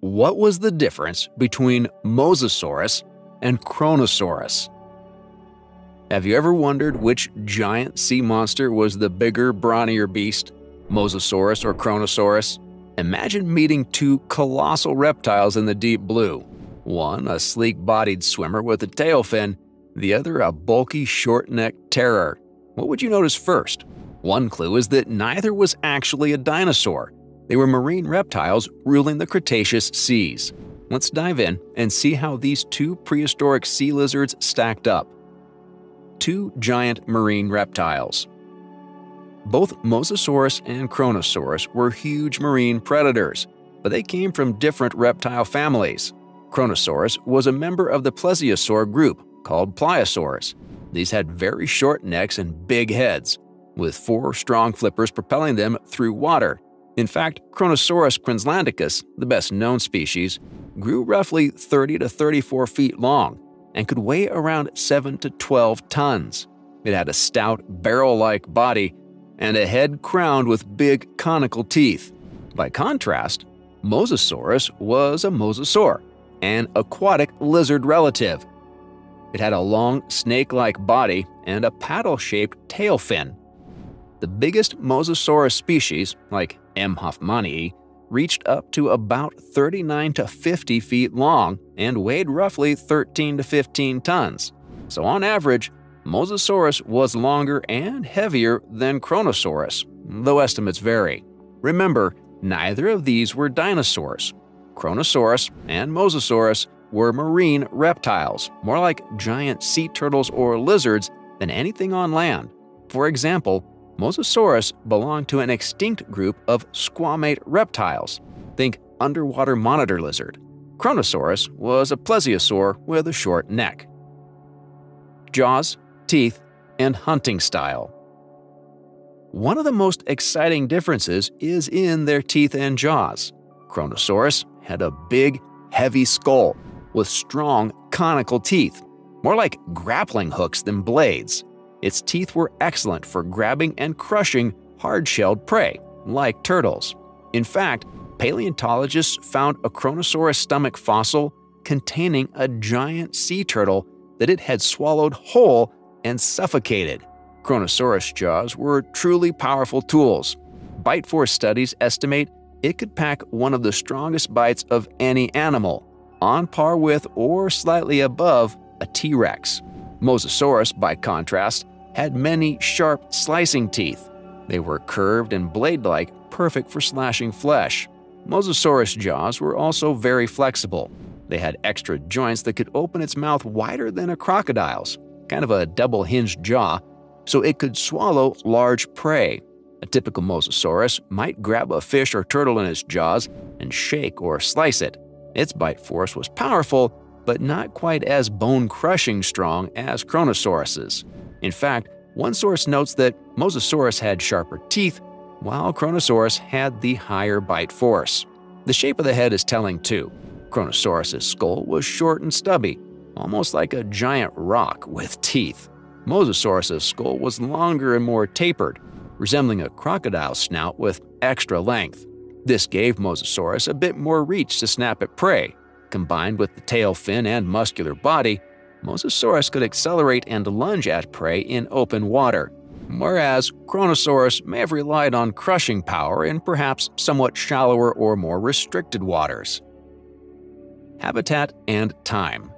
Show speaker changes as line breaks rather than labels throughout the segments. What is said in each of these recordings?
what was the difference between Mosasaurus and Kronosaurus? Have you ever wondered which giant sea monster was the bigger, brawnier beast, Mosasaurus or Kronosaurus? Imagine meeting two colossal reptiles in the deep blue. One, a sleek bodied swimmer with a tail fin, the other, a bulky, short necked terror. What would you notice first? One clue is that neither was actually a dinosaur. They were marine reptiles ruling the Cretaceous seas. Let's dive in and see how these two prehistoric sea lizards stacked up. Two giant marine reptiles. Both Mosasaurus and Kronosaurus were huge marine predators, but they came from different reptile families. Kronosaurus was a member of the plesiosaur group called pliosaurs. These had very short necks and big heads, with four strong flippers propelling them through water. In fact, Kronosaurus queenslandicus, the best known species, grew roughly 30 to 34 feet long and could weigh around 7 to 12 tons. It had a stout, barrel like body and a head crowned with big conical teeth. By contrast, Mosasaurus was a mosasaur, an aquatic lizard relative. It had a long, snake like body and a paddle shaped tail fin. The biggest Mosasaurus species, like M. hoffmannii, reached up to about 39 to 50 feet long and weighed roughly 13 to 15 tons. So, on average, Mosasaurus was longer and heavier than Kronosaurus, though estimates vary. Remember, neither of these were dinosaurs. Kronosaurus and Mosasaurus were marine reptiles, more like giant sea turtles or lizards than anything on land. For example, Mosasaurus belonged to an extinct group of squamate reptiles. Think underwater monitor lizard. Kronosaurus was a plesiosaur with a short neck. Jaws, teeth, and hunting style. One of the most exciting differences is in their teeth and jaws. Kronosaurus had a big, heavy skull with strong, conical teeth, more like grappling hooks than blades. Its teeth were excellent for grabbing and crushing hard-shelled prey, like turtles. In fact, paleontologists found a Kronosaurus stomach fossil containing a giant sea turtle that it had swallowed whole and suffocated. Kronosaurus jaws were truly powerful tools. Bite force studies estimate it could pack one of the strongest bites of any animal, on par with or slightly above a T Rex. Mosasaurus, by contrast, had many sharp slicing teeth. They were curved and blade like, perfect for slashing flesh. Mosasaurus jaws were also very flexible. They had extra joints that could open its mouth wider than a crocodile's, kind of a double hinged jaw, so it could swallow large prey. A typical Mosasaurus might grab a fish or turtle in its jaws and shake or slice it. Its bite force was powerful, but not quite as bone crushing strong as Kronosaurus's. In fact, one source notes that Mosasaurus had sharper teeth, while Kronosaurus had the higher bite force. The shape of the head is telling too. Kronosaurus's skull was short and stubby, almost like a giant rock with teeth. Mosasaurus's skull was longer and more tapered, resembling a crocodile snout with extra length. This gave Mosasaurus a bit more reach to snap at prey. Combined with the tail fin and muscular body, Mosasaurus could accelerate and lunge at prey in open water, whereas Kronosaurus may have relied on crushing power in perhaps somewhat shallower or more restricted waters. Habitat and time.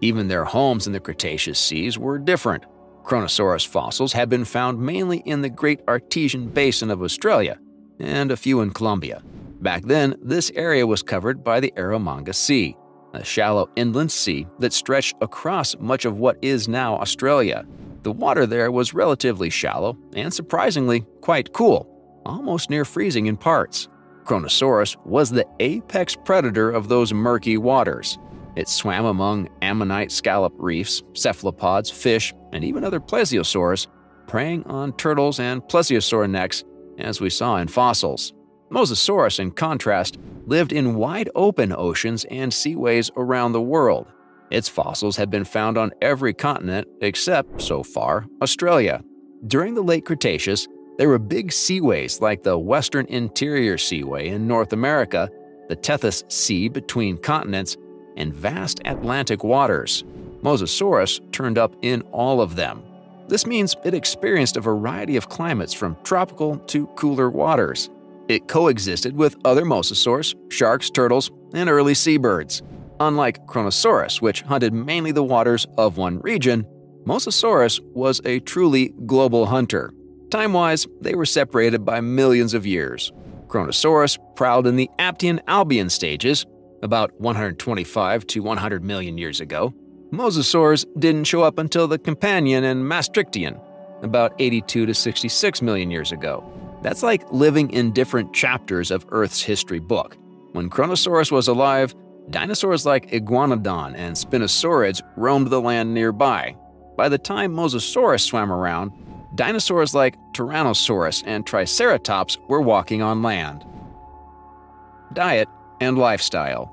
Even their homes in the Cretaceous seas were different. Kronosaurus fossils have been found mainly in the Great Artesian Basin of Australia and a few in Colombia. Back then, this area was covered by the Eromanga Sea, a shallow inland sea that stretched across much of what is now Australia. The water there was relatively shallow and surprisingly quite cool, almost near freezing in parts. Kronosaurus was the apex predator of those murky waters. It swam among ammonite scallop reefs, cephalopods, fish, and even other plesiosaurs, preying on turtles and plesiosaur necks, as we saw in fossils. Mosasaurus, in contrast, lived in wide open oceans and seaways around the world. Its fossils have been found on every continent except, so far, Australia. During the late Cretaceous, there were big seaways like the Western Interior Seaway in North America the Tethys Sea between continents, and vast Atlantic waters. Mosasaurus turned up in all of them. This means it experienced a variety of climates from tropical to cooler waters. It coexisted with other mosasaurs, sharks, turtles, and early seabirds. Unlike Kronosaurus, which hunted mainly the waters of one region, Mosasaurus was a truly global hunter. Time-wise, they were separated by millions of years. Kronosaurus prowled in the Aptian-Albian stages, about 125 to 100 million years ago. Mosasaurs didn't show up until the Campanian and Maastrichtian, about 82 to 66 million years ago. That's like living in different chapters of Earth's history book. When Kronosaurus was alive, dinosaurs like Iguanodon and Spinosaurids roamed the land nearby. By the time Mosasaurus swam around, dinosaurs like Tyrannosaurus and Triceratops were walking on land. Diet and lifestyle.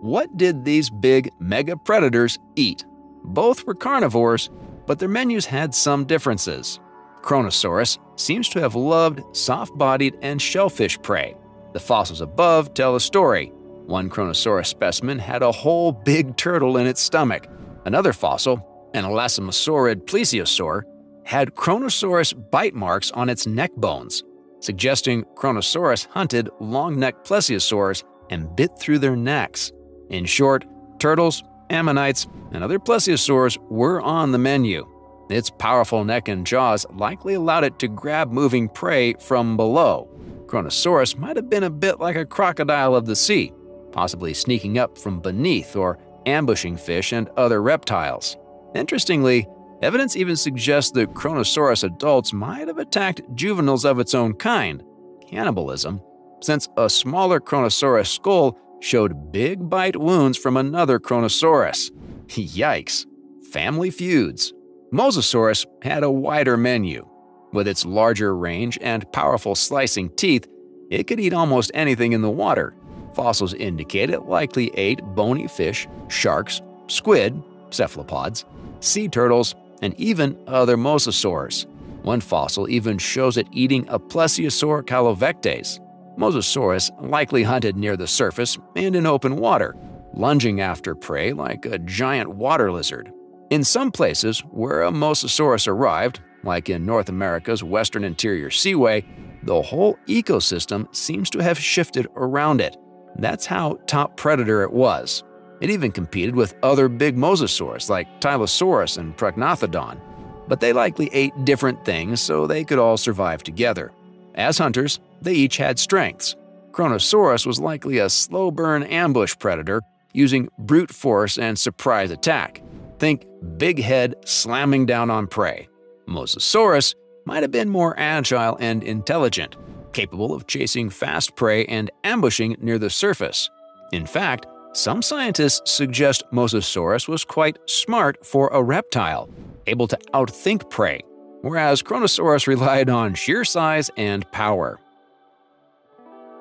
What did these big mega predators eat? Both were carnivores, but their menus had some differences. Kronosaurus seems to have loved soft-bodied and shellfish prey. The fossils above tell a story. One Kronosaurus specimen had a whole big turtle in its stomach. Another fossil, an elasmosaurid plesiosaur, had Kronosaurus bite marks on its neck bones, suggesting Kronosaurus hunted long-necked plesiosaurs and bit through their necks. In short, turtles, ammonites, and other plesiosaurs were on the menu. Its powerful neck and jaws likely allowed it to grab moving prey from below. Kronosaurus might have been a bit like a crocodile of the sea, possibly sneaking up from beneath or ambushing fish and other reptiles. Interestingly, evidence even suggests that Kronosaurus adults might have attacked juveniles of its own kind, cannibalism, since a smaller Kronosaurus skull showed big bite wounds from another Kronosaurus. Yikes! Family feuds. Mosasaurus had a wider menu. With its larger range and powerful slicing teeth, it could eat almost anything in the water. Fossils indicate it likely ate bony fish, sharks, squid, cephalopods, sea turtles, and even other mosasaurs. One fossil even shows it eating a plesiosaur calovectes. Mosasaurus likely hunted near the surface and in open water, lunging after prey like a giant water lizard. In some places where a Mosasaurus arrived, like in North America's western interior seaway, the whole ecosystem seems to have shifted around it. That's how top predator it was. It even competed with other big mosasaurs like Tylosaurus and Prognathodon, but they likely ate different things so they could all survive together. As hunters, they each had strengths. Kronosaurus was likely a slow-burn ambush predator using brute force and surprise attack. Think big head slamming down on prey. Mosasaurus might have been more agile and intelligent, capable of chasing fast prey and ambushing near the surface. In fact, some scientists suggest Mosasaurus was quite smart for a reptile, able to outthink prey, whereas Kronosaurus relied on sheer size and power.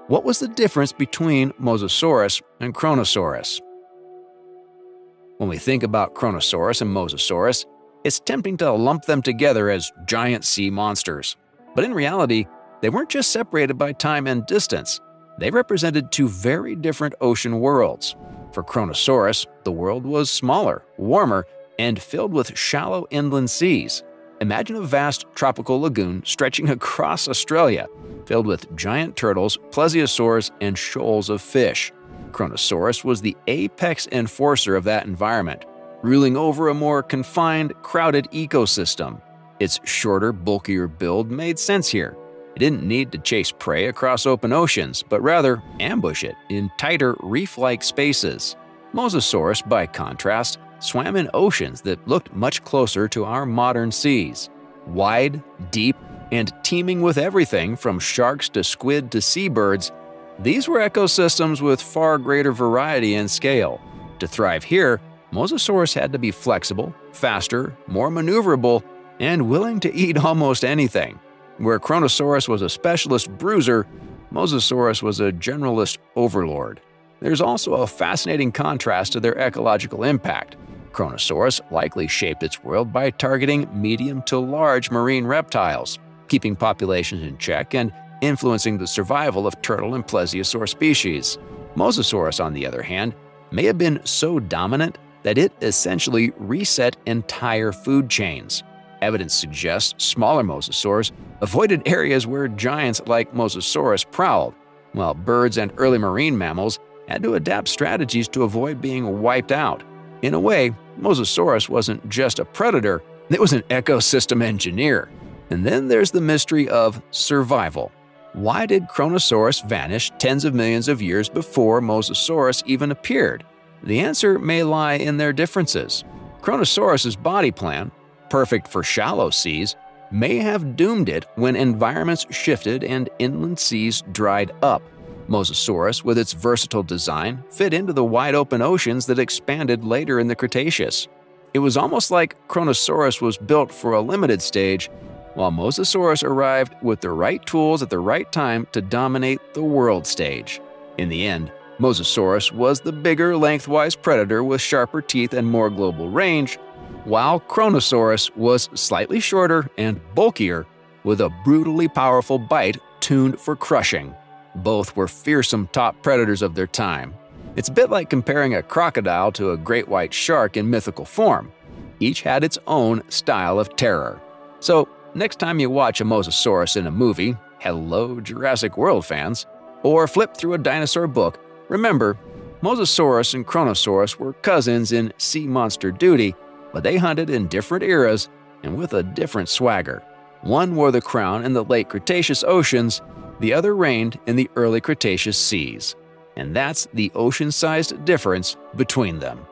What was the difference between Mosasaurus and Kronosaurus? When we think about Kronosaurus and Mosasaurus, it's tempting to lump them together as giant sea monsters. But in reality, they weren't just separated by time and distance. They represented two very different ocean worlds. For Kronosaurus, the world was smaller, warmer, and filled with shallow inland seas. Imagine a vast tropical lagoon stretching across Australia, filled with giant turtles, plesiosaurs, and shoals of fish. Kronosaurus was the apex enforcer of that environment, ruling over a more confined, crowded ecosystem. Its shorter, bulkier build made sense here. It didn't need to chase prey across open oceans, but rather ambush it in tighter, reef-like spaces. Mosasaurus, by contrast, swam in oceans that looked much closer to our modern seas. Wide, deep, and teeming with everything from sharks to squid to seabirds, these were ecosystems with far greater variety and scale. To thrive here, Mosasaurus had to be flexible, faster, more maneuverable, and willing to eat almost anything. Where Kronosaurus was a specialist bruiser, Mosasaurus was a generalist overlord. There's also a fascinating contrast to their ecological impact. Kronosaurus likely shaped its world by targeting medium to large marine reptiles, keeping populations in check and influencing the survival of turtle and plesiosaur species. Mosasaurus, on the other hand, may have been so dominant that it essentially reset entire food chains. Evidence suggests smaller mosasaurs avoided areas where giants like Mosasaurus prowled, while birds and early marine mammals had to adapt strategies to avoid being wiped out. In a way, Mosasaurus wasn't just a predator, it was an ecosystem engineer. And then there's the mystery of survival. Why did Kronosaurus vanish tens of millions of years before Mosasaurus even appeared? The answer may lie in their differences. Kronosaurus's body plan, perfect for shallow seas, may have doomed it when environments shifted and inland seas dried up. Mosasaurus, with its versatile design, fit into the wide-open oceans that expanded later in the Cretaceous. It was almost like Kronosaurus was built for a limited stage, while Mosasaurus arrived with the right tools at the right time to dominate the world stage. In the end, Mosasaurus was the bigger lengthwise predator with sharper teeth and more global range, while Kronosaurus was slightly shorter and bulkier with a brutally powerful bite tuned for crushing. Both were fearsome top predators of their time. It's a bit like comparing a crocodile to a great white shark in mythical form. Each had its own style of terror. So, next time you watch a Mosasaurus in a movie, hello Jurassic World fans, or flip through a dinosaur book, remember, Mosasaurus and Kronosaurus were cousins in sea monster duty, but they hunted in different eras and with a different swagger. One wore the crown in the late Cretaceous oceans, the other reigned in the early Cretaceous seas. And that's the ocean-sized difference between them.